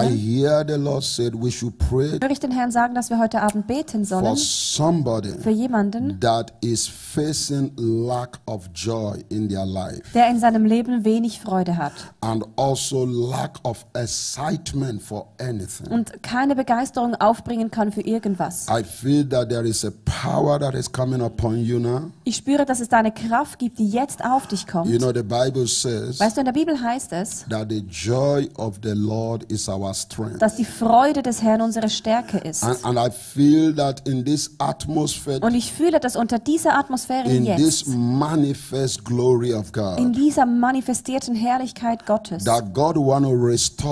I hear the Lord said we should pray höre ich den Herrn sagen, dass wir heute Abend beten for sollen somebody für jemanden, that is facing lack of joy in their life der in seinem Leben wenig Freude hat and also lack of excitement for anything. und keine Begeisterung aufbringen kann für irgendwas. I feel that there is a power that is coming upon you now. Ich spüre, dass es da eine Kraft gibt, die jetzt auf dich kommt. You know, the Bible says Weißt du, in der Bibel heißt es, that the joy of the Lord is our. Dass die Freude des Herrn unsere Stärke ist. And, and Und ich fühle, dass unter dieser Atmosphäre in jetzt, of in God, dieser manifestierten Herrlichkeit Gottes, God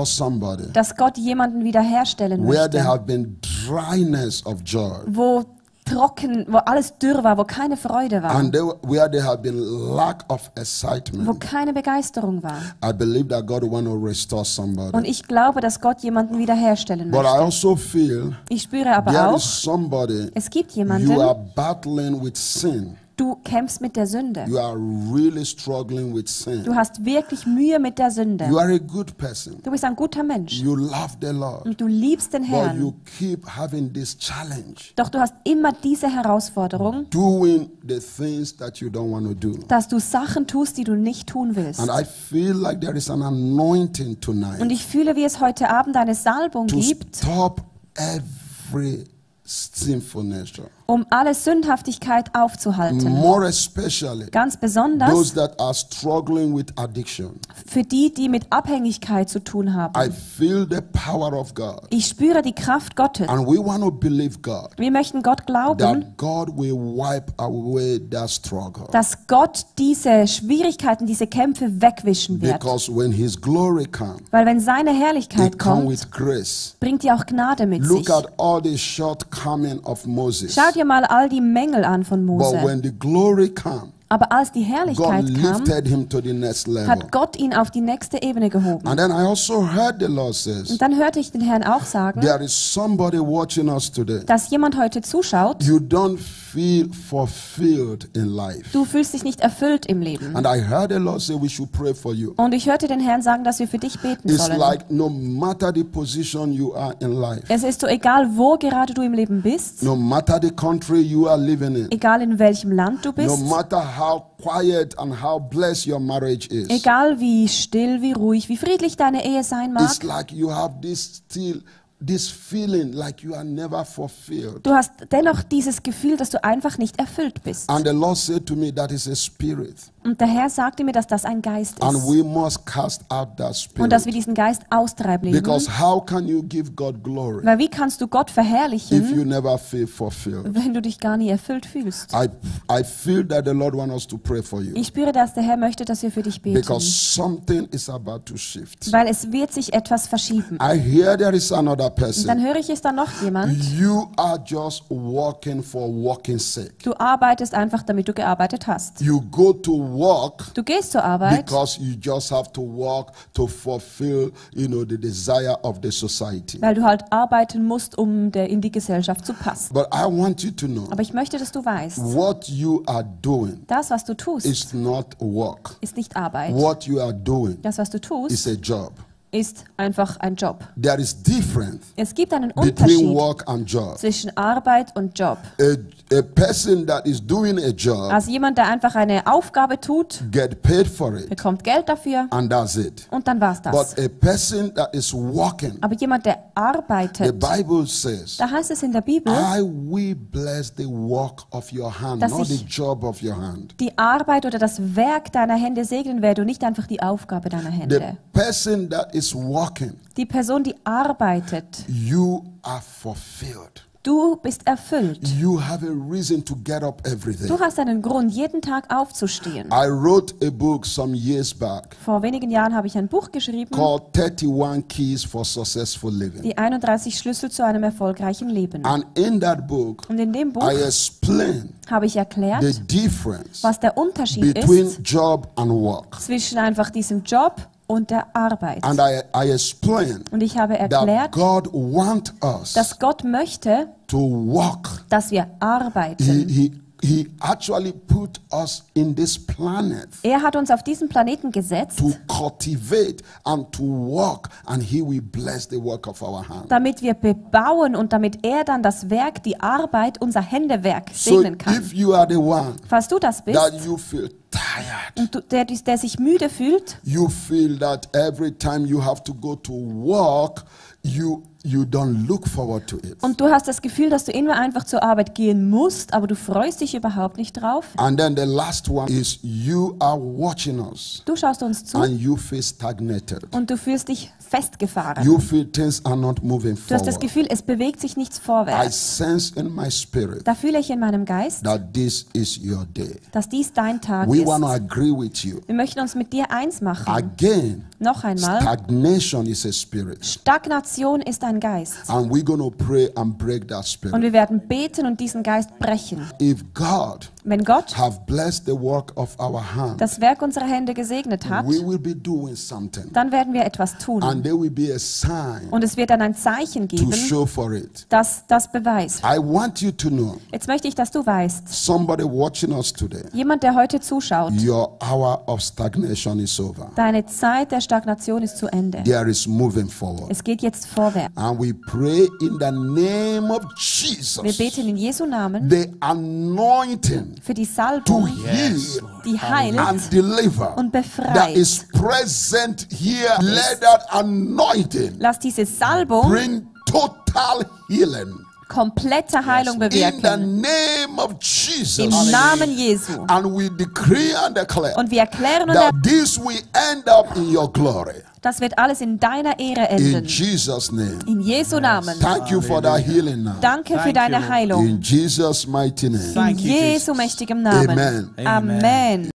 somebody dass Gott jemanden wiederherstellen where there möchte, have been dryness of joy. Wo trocken, wo alles dürr war, wo keine Freude war, and they, where there have been lack of wo excitement. keine Begeisterung war. I believe that God want to restore Und somebody. ich glaube, dass Gott jemanden wiederherstellen But I möchte. also feel Ich spüre aber there auch, is somebody es gibt you jemanden, are battling with sin. Du kämpfst mit der Sünde. You are really struggling with sin. Du hast wirklich Mühe mit der Sünde. You are a good person. Du bist ein guter Mensch You love the Lord. und du liebst den But Herrn. you keep having this challenge Doch du hast immer diese Herausforderung, doing the things that you don't want to do. dass du Sachen tust, die du nicht tun willst. And I feel like there is an anointing Und tonight ich fühle, wie es heute Abend eine Salbung to gibt, stop every sinful nature. Um alle Sündhaftigkeit aufzuhalten. More especially Ganz those besonders that are struggling with addiction. für die, die mit Abhängigkeit zu tun I haben. feel the power of God. Ich spüre die Kraft Gottes. And we want to believe God Wir möchten Gott glauben, that God will wipe away that struggle. dass Gott diese Schwierigkeiten, diese Kämpfe wegwischen wird. Because when His glory comes, Weil wenn seine Herrlichkeit it kommt, with grace. bringt die auch Gnade mit sich. Look at all the shortcoming of Moses. Schau dir mal all die Mängel an von But Mose. when the glory comes, Aber als die Herrlichkeit kam, lifted him to the next level. hat Gott ihn auf die nächste Ebene gehoben. And then I also heard the Lord says, Und dann hörte ich den Herrn auch sagen, there is somebody watching us today. dass jemand heute zuschaut, You don't feel fulfilled in life. du fühlst dich nicht erfüllt im Leben. And I heard the Lord say we should pray for you. Und ich hörte den Herrn sagen, dass wir für dich beten It's sollen. like no matter the position you are in life, Es ist so egal, wo gerade du im Leben bist, no matter the country you are living in, egal in welchem Land du no bist, matter how quiet and how blessed your marriage is, egal wie still, wie ruhig, wie friedlich deine Ehe sein mag, it's like you have this still this feeling like you are never fulfilled. du hast dennoch dieses Gefühl, dass du einfach nicht erfüllt bist. And the Lord said to me, that is a spirit. Und der Herr sagte mir, dass das ein Geist And ist. we must cast out that Und dass wir spirit. diesen Geist austreiben. Because how can you give God glory Weil wie kannst du Gott if verherrlichen, you never feel fulfilled? wenn du dich gar nie erfüllt fühlst? I, I feel that the Lord wants us to pray for you Ich spüre, dass der Herr möchte, dass wir für dich beten. because something is about to shift. Weil es wird sich etwas verschieben. I hear there is another Dann person. höre ich, ist da noch jemand. You are just walking for walking sake. Du arbeitest einfach, damit du gearbeitet hast. You go to work Du gehst zur Arbeit, because you just have to work to fulfill, you know, the desire of the society. weil du halt arbeiten musst, um der, in die Gesellschaft zu passen. But I want you to know Aber ich möchte, dass du weißt, what you are doing das, was du tust, is not work. ist nicht Arbeit. What you are doing Das, was du is tust, a job. Ist einfach ein Job. There is difference Es gibt einen between Unterschied work and job. zwischen Arbeit und Job. A, a person that is doing a job Also jemand, der einfach eine Aufgabe tut, get paid for it bekommt Geld dafür and that's it. und dann war's das. But a person that is working, Aber jemand, der the arbeitet, Bible says, da heißt es in der Bibel, I will bless the work of your hand, Dass not the ich- job of your hand. die Arbeit oder das Werk deiner Hände segnen werde und nicht einfach die Aufgabe deiner The Hände. person that is working, Die Person, die arbeitet, you are fulfilled. du bist erfüllt. You have a reason to get up every day. Du hast einen Grund, jeden Tag aufzustehen. I wrote a book some years back Vor wenigen Jahren habe ich ein Buch geschrieben, called 31 Keys for Successful Living. die 31 Schlüssel zu einem erfolgreichen Leben. And in that book, Und in dem Buch habe ich the erklärt, difference was der Unterschied between ist job and work. zwischen einfach diesem Job und der Arbeit. And I, I explain Und ich habe that erklärt, God wants us dass Gott möchte, to walk. dass wir He, arbeiten. he he actually put us in this planet Er hat uns auf diesen Planeten gesetzt, to cultivate and to walk, and He will bless the work of our hands. damit wir bebauen und damit er dann das Werk, die Arbeit, unser Händewerk So segnen kann. if you are the one Falls du das bist that you feel tired, und der, der sich müde fühlt, you feel that every time you have to go to work, you you don't look forward to it. und du hast das Gefühl, dass du immer einfach zur Arbeit gehen musst, aber du freust dich überhaupt nicht drauf. And then the last one is you are watching us Du schaust uns zu and you feel stagnated. und du fühlst dich festgefahren. You feel things are not moving Du hast das forward. Gefühl, es bewegt sich nichts I vorwärts. sense in my spirit Da fühle ich in meinem Geist, that this is your day. dass dies dein Tag We want to ist. agree with you. Wir möchten uns mit dir eins machen. Again, Noch einmal, stagnation is a spirit. Stagnation ist ein Geist. And we're going to pray and break that Und spirit. wir werden beten und diesen Geist brechen. If God Wenn Gott have blessed the work of our hand, das Werk unserer Hände gesegnet hat, we will be doing something. dann werden wir etwas tun. And there will be a sign Und es wird dann ein Zeichen to geben, show for it. das das beweist. I want you to know, Jetzt möchte ich, dass du weißt, somebody watching us today, jemand, der heute zuschaut, your hour of stagnation is over. deine Zeit der Stagnation ist zu Ende. There is moving forward. Es geht jetzt vorwärts. And we pray in the name of Wir Jesus, beten in Jesu Namen the anointing für die to Salbung, heal die heilt and deliver und that befreit. is present here. Let that anointing Lass diese Salbung bring total healing komplette Heilung in the bewirken. name of Jesus. Im Namen Jesu. And we decree and declare Und wir erklären und that this will end up in your glory. das wird alles in deiner Ehre In enden. Jesus' name. In Jesu Namen. Thank you for that healing now. Danke für Thank deine you. Heilung. In Jesus' mighty name. In Jesu Jesus. mächtigem Namen. Amen. Amen.